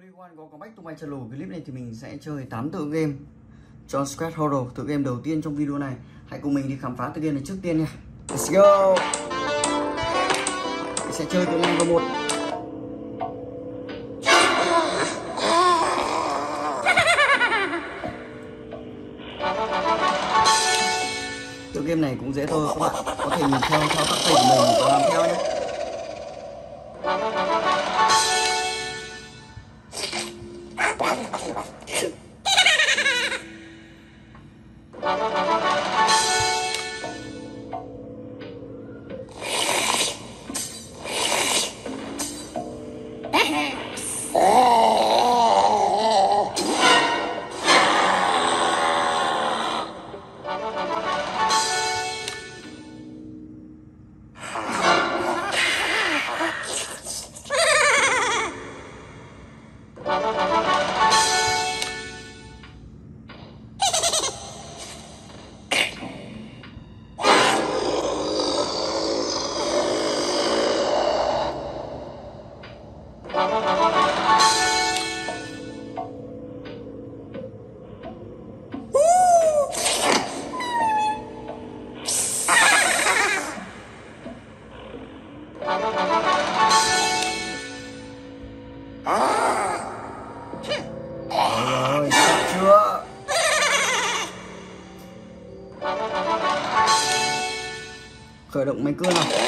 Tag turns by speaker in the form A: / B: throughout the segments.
A: One có có tung bay chân channel clip này thì mình sẽ chơi 8 tựa game cho Squad Horror, tựa game đầu tiên trong video này. Hãy cùng mình đi khám phá tựa game này trước tiên nha. Let's go! Mình sẽ chơi tựa game vào một. Tựa game này cũng dễ thôi, các bạn có thể nhìn theo thao tác tay của mình và làm theo nhé. 没歌了。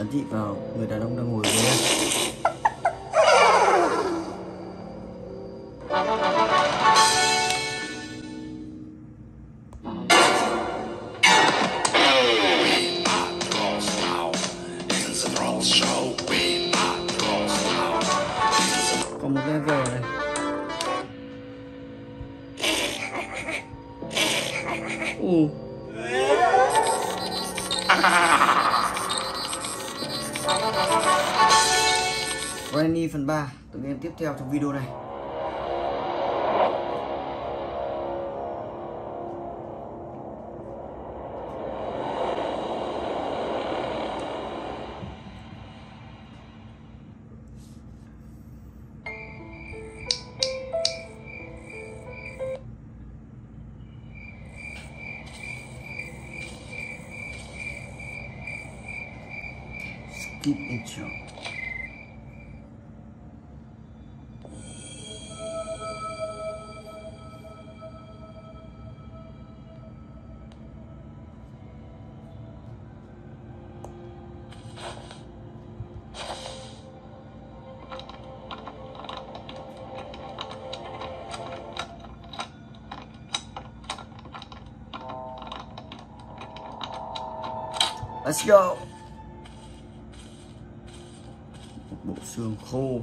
A: Ấn thị vào người đàn ông đang ngồi ghế Skip intro Let's go Một bộ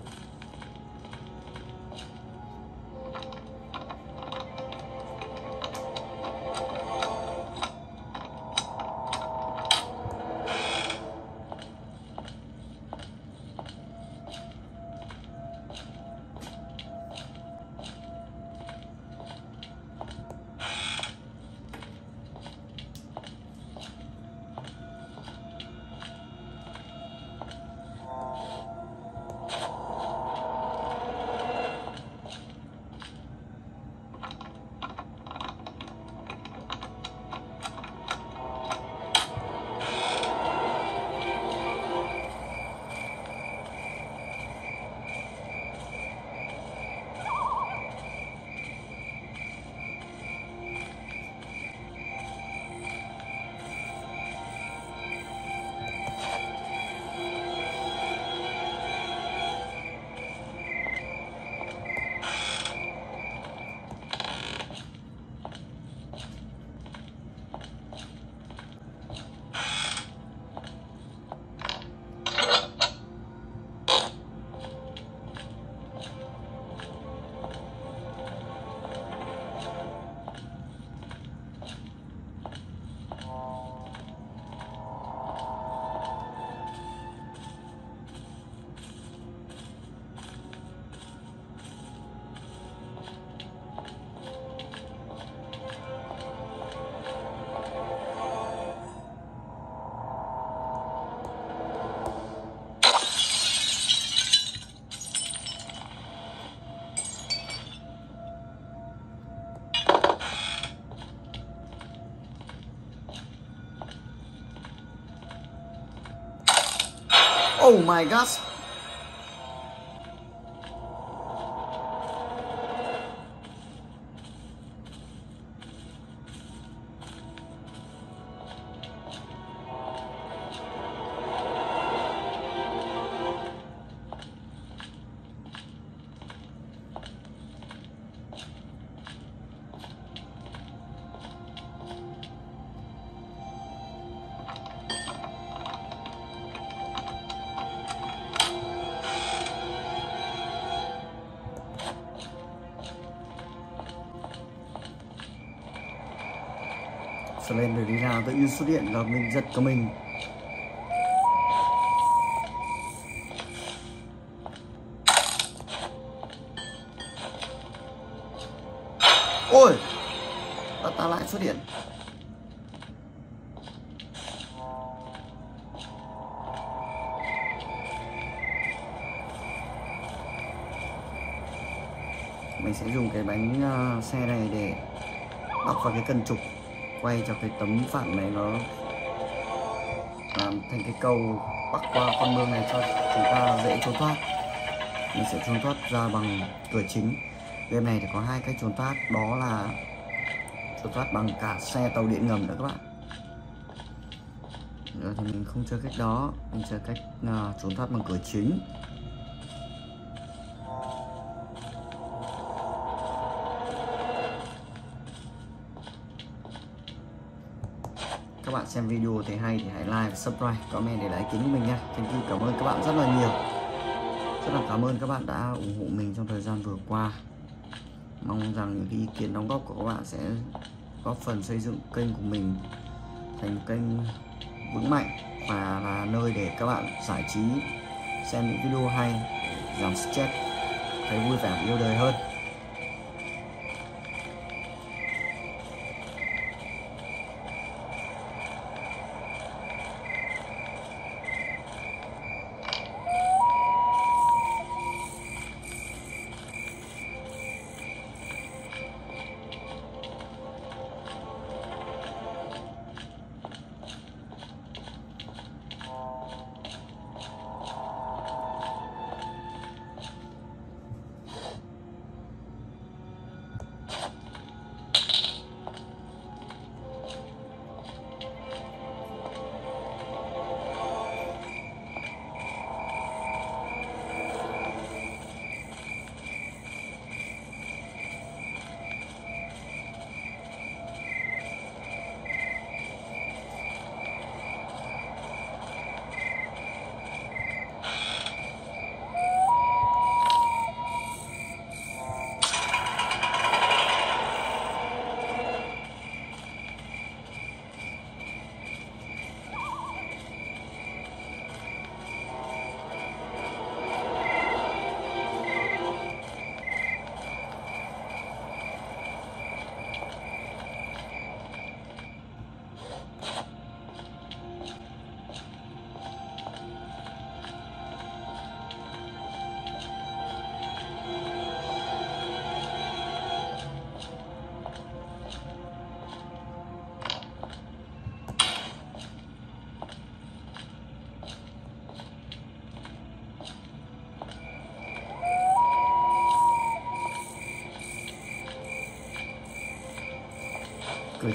A: my god lên để đi nào tự nhiên xuất hiện là mình giật cả mình. Ôi! Ta, ta lại xuất hiện. Mình sẽ dùng cái bánh ờ, xe này để bọc vào cái cần trục cho cái tấm phản này nó làm thành cái cầu bắc qua con mương này cho chúng ta dễ trốn thoát. Mình sẽ trốn thoát ra bằng cửa chính. Game này thì có hai cách trốn thoát đó là trốn thoát bằng cả xe tàu điện ngầm nữa các bạn. Giờ thì mình không chơi cách đó mình chơi cách uh, trốn thoát bằng cửa chính. Xem video thấy hay thì hãy like và subscribe, comment để lại kính của mình nha thank you cảm ơn các bạn rất là nhiều. Rất là cảm ơn các bạn đã ủng hộ mình trong thời gian vừa qua. Mong rằng những cái ý kiến đóng góp của các bạn sẽ góp phần xây dựng kênh của mình thành kênh vững mạnh và là nơi để các bạn giải trí, xem những video hay giảm stress, thấy vui vẻ yêu đời hơn.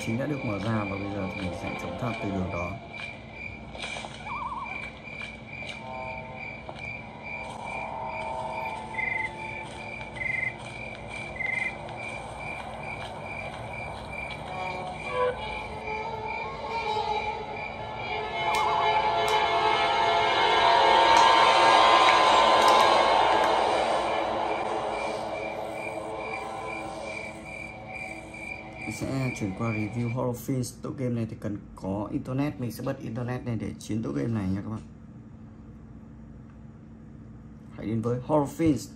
A: Chính đã được mở ra và bây giờ thì mình sẽ chống thẳng từ đường đó. Chuyển qua review Horror Fins tựa game này thì cần có internet, mình sẽ bật internet này để chiến tựa game này nha các bạn. Hãy đến với Horror Fins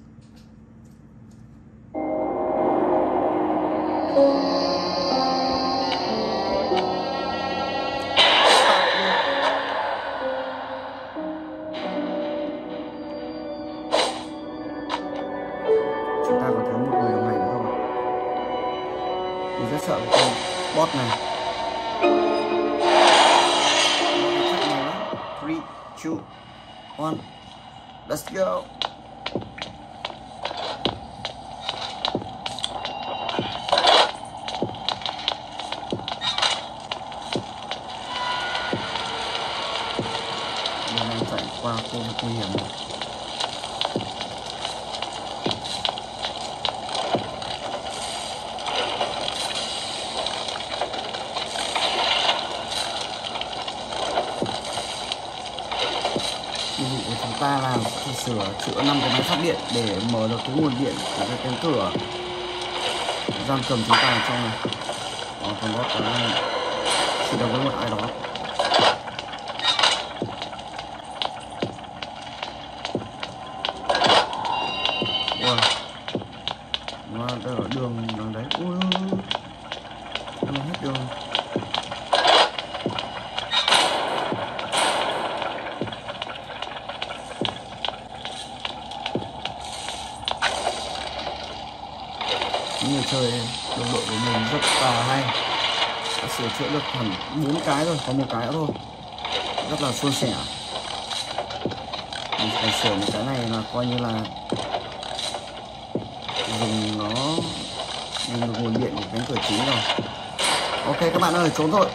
A: cầm chúng ta ở trong này. Đó, còn đó có chỉ đồng với một ai đó. Wow, nó ở đường chữa được hẳn bốn cái rồi, có một cái nữa thôi. Rất là suôn sẻ. Mình phải sửa một cái này là coi như là dùng nó, dùng được nguồn điện của cánh cửa chính rồi. Ok, các bạn ơi, trốn rồi.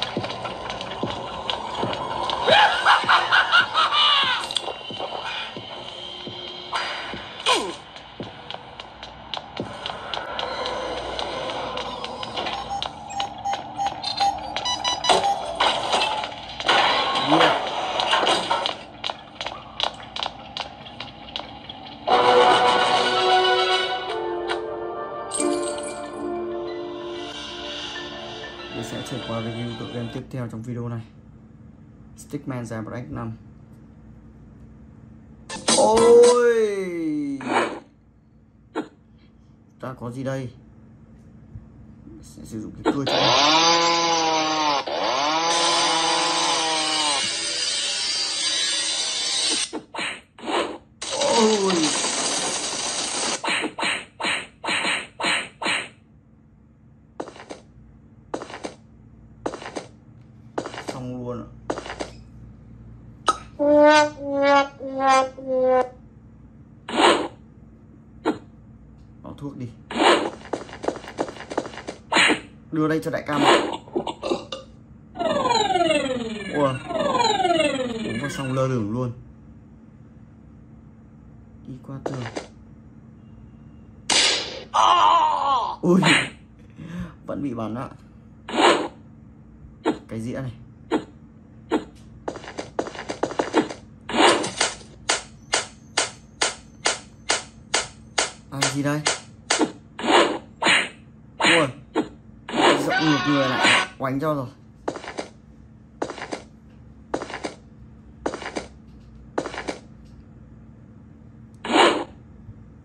A: Stickman Jailbreak 5 Ôi! Ta có gì đây? Sẽ sử dụng cái cưa chạy Ôi Xong luôn ạ Bỏ thuốc đi Đưa đây cho đại ca một Ủa Uống vào xong lơ lửng luôn Đi qua tường Ui Vẫn bị bắn ạ Cái dĩa này Ăn gì đây Ui Rộng ngược người lại Quánh cho rồi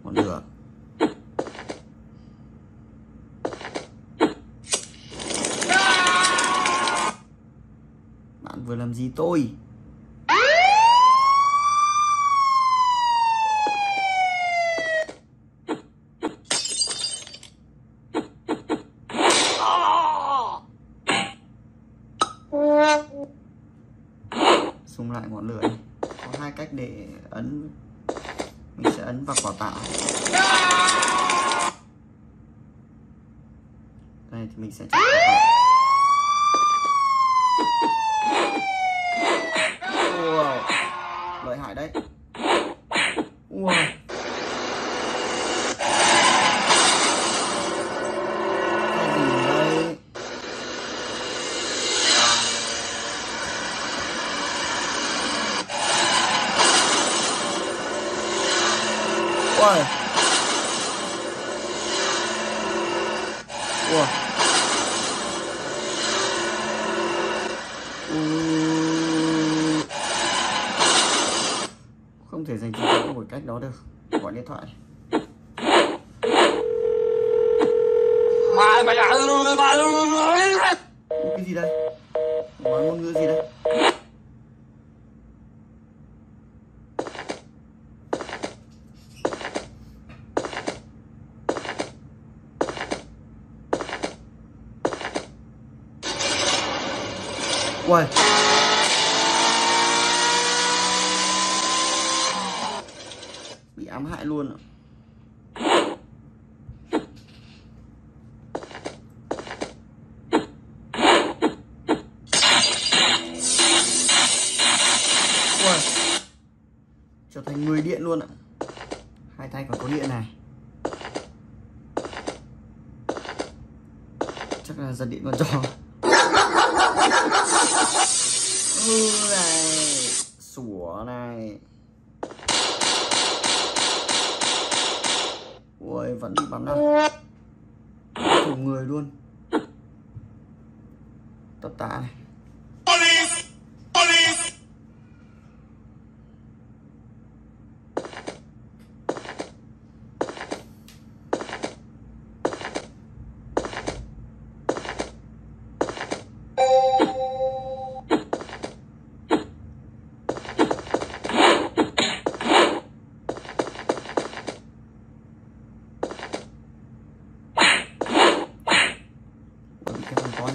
A: Ngọn lửa Bạn vừa làm gì tôi? Uầy. Bị ám hại luôn ạ.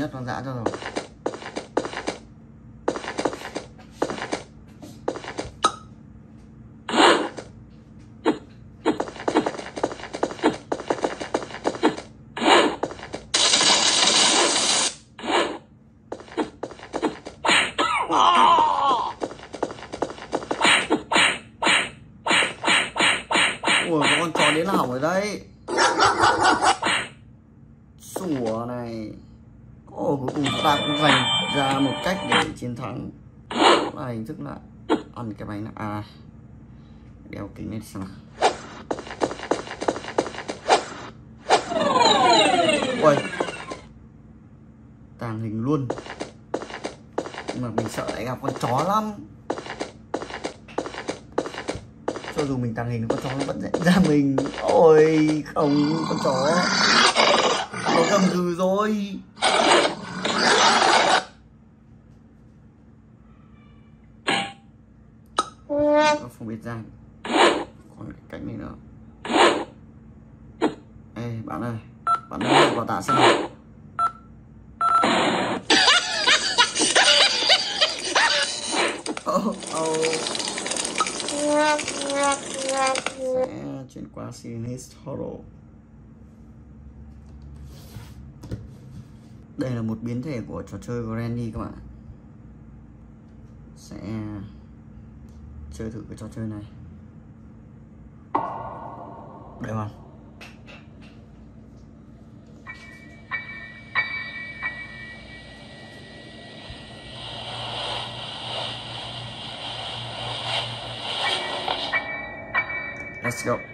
A: 叫庄子啊，叫什？фиксинг. bạn đã vào tạ xem oh, oh. sẽ chuyển qua series historical đây là một biến thể của trò chơi Granny các bạn sẽ chơi thử cái trò chơi này. Đây không? Go.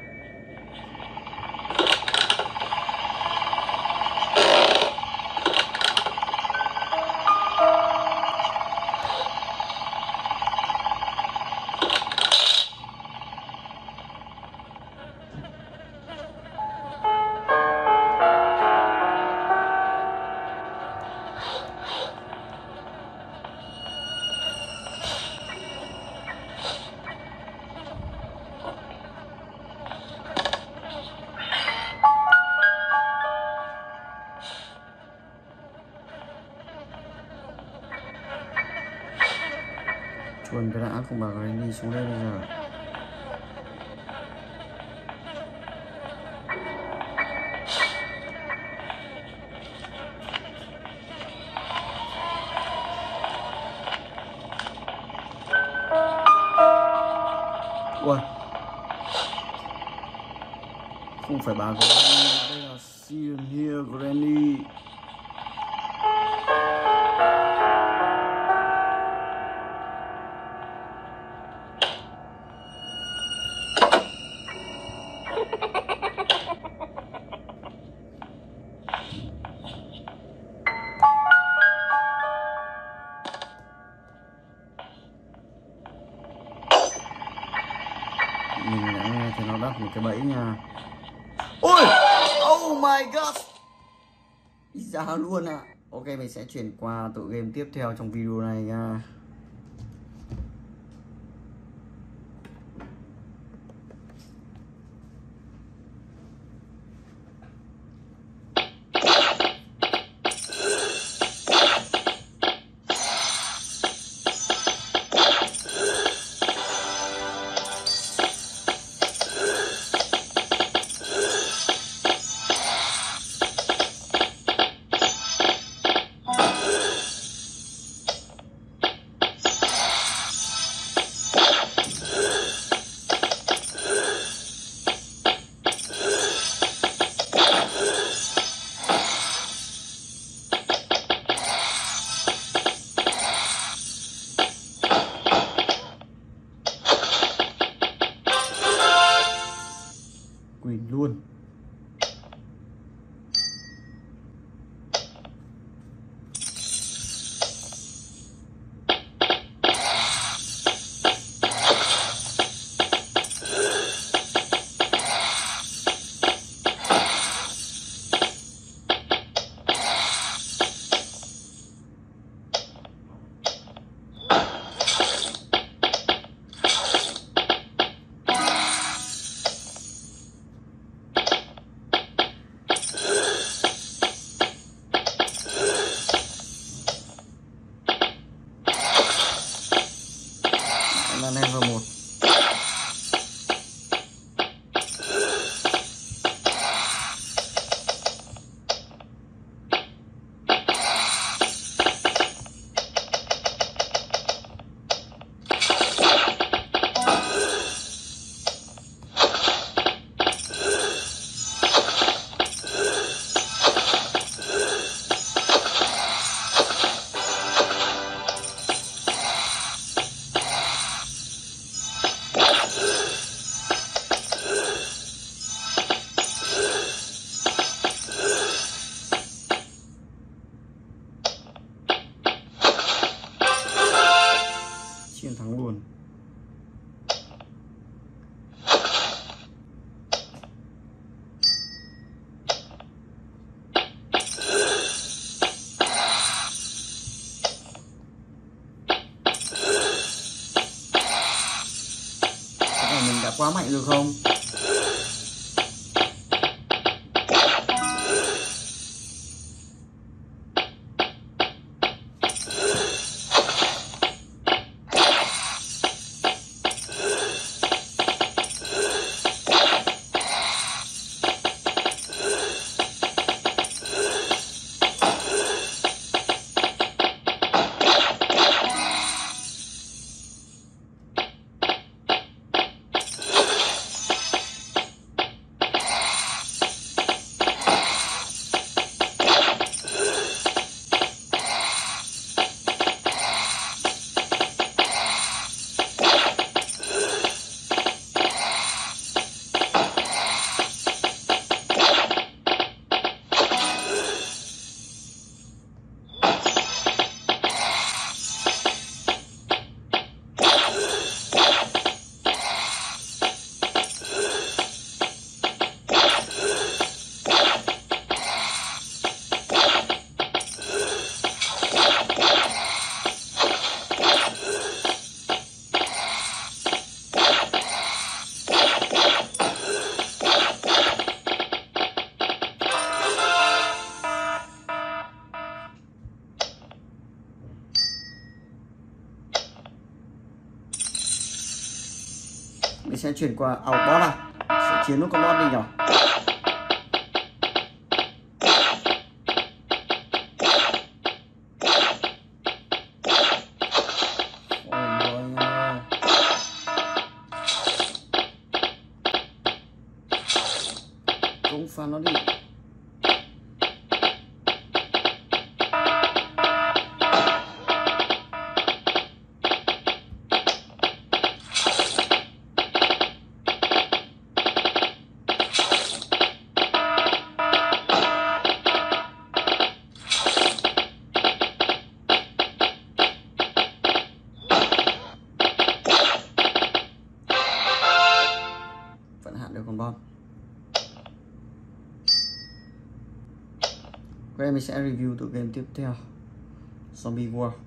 A: chuồn cái đã không bảo cái đi xuống đây bây giờ. Ui. Không phải ba cái sẽ chuyển qua tựa game tiếp theo trong video này nha. Chuyển qua ảo bot à sẽ chiến luôn con bot đi nhỉ Ôi cũng pha nó đi. Sẽ review tựa game tiếp theo. Zombie World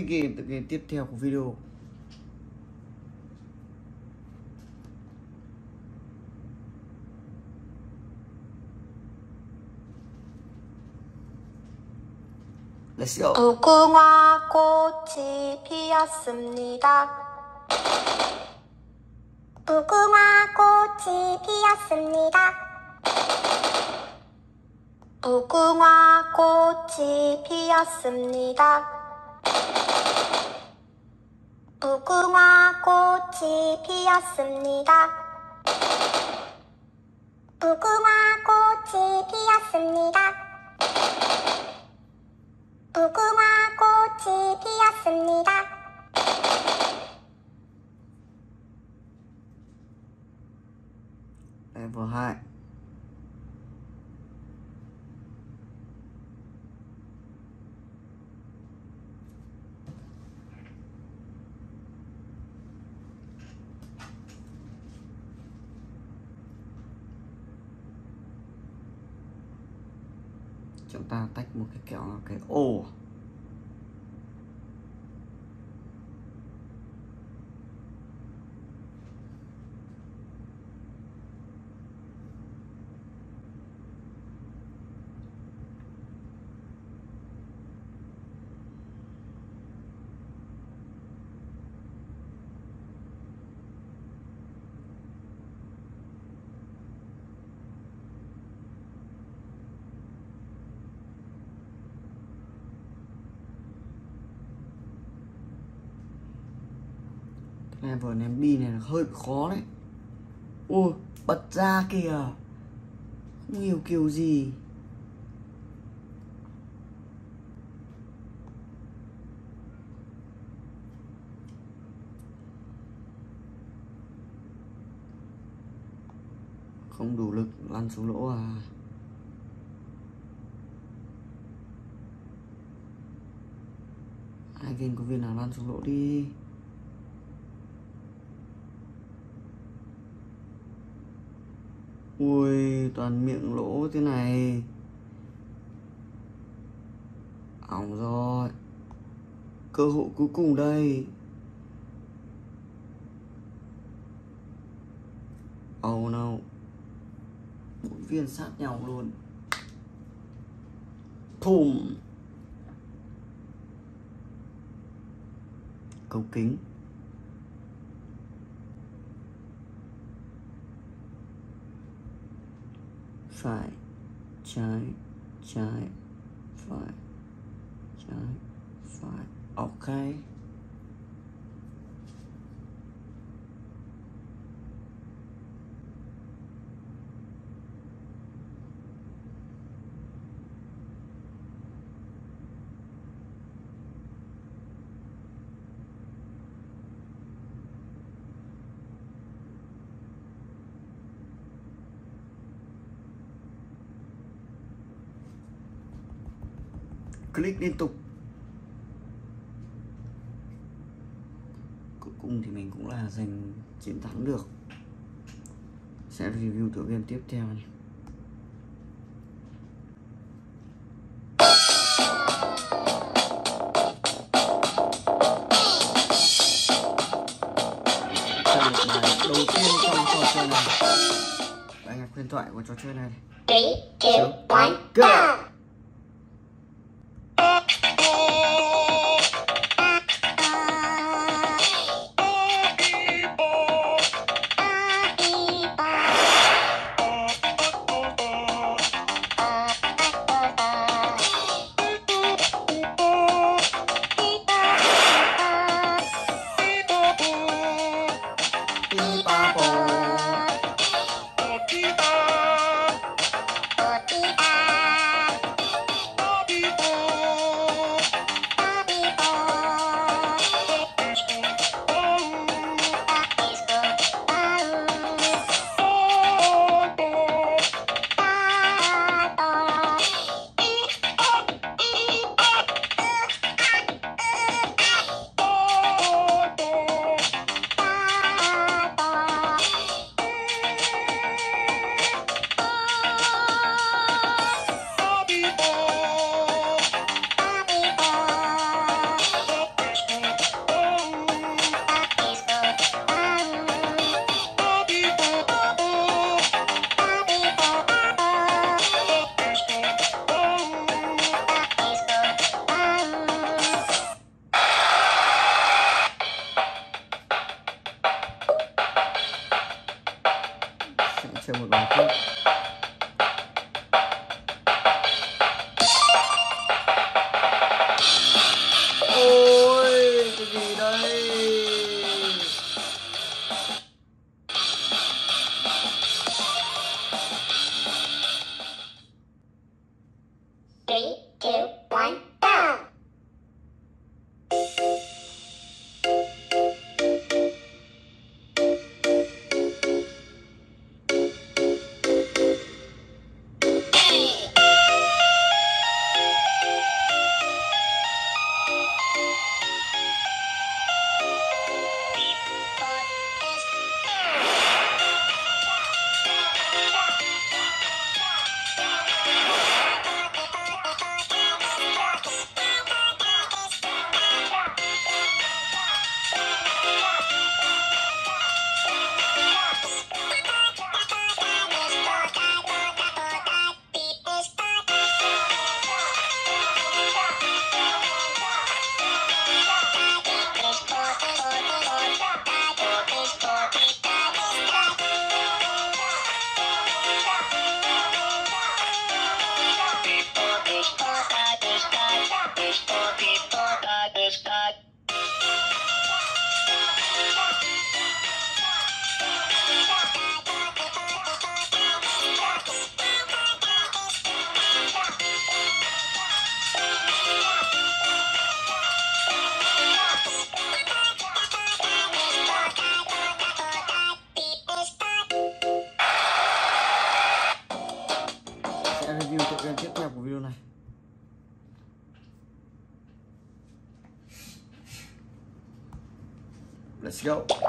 A: Squid Game tựa game tiếp theo của video Let's go
B: 무궁화 꽃이 피었습니다. 무궁화 꽃이 피었습니다. 무궁화 꽃이 피었습니다. 무궁화 꽃이 피었습니다. 무궁화 꽃이 피었습니다. 무궁화 꽃이 피었습니다.
A: Level 2 chúng ta tách một cái kéo cái ổ vừa ném bi này là hơi khó đấy. Ui bật ra kìa. Không hiểu kiểu gì. Không đủ lực lăn xuống lỗ à. Hai viên có viên nào lăn xuống lỗ đi? Ui, toàn miệng lỗ thế này. Ỏng rồi. Cơ hội cuối cùng đây. Oh no bốn viên sát nhau luôn. Thùm. Cầu kính. Phải Trái Trái Phải Trái Phải. Ok. Click liên tục cuối cùng thì mình cũng là giành chiến thắng được sẽ review tựa game tiếp theo này. Bài đầu tiên trong trò chơi này bài nhạc huyền thoại của trò chơi này
B: Three, two, one,
A: Go! Let's go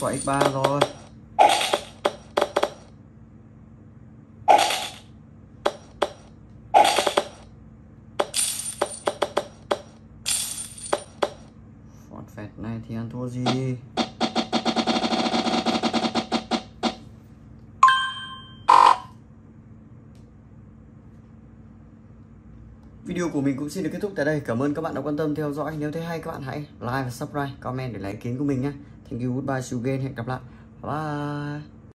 A: quả x3 rồi Phọt phẹt này thì ăn thua gì Video của mình cũng xin được kết thúc tại đây. Cảm ơn các bạn đã quan tâm theo dõi. Nếu thấy hay các bạn hãy like và subscribe, comment để lấy ý kiến của mình nhé. Thank you, goodbye, see you again. Hẹn gặp lại. Bye. bye.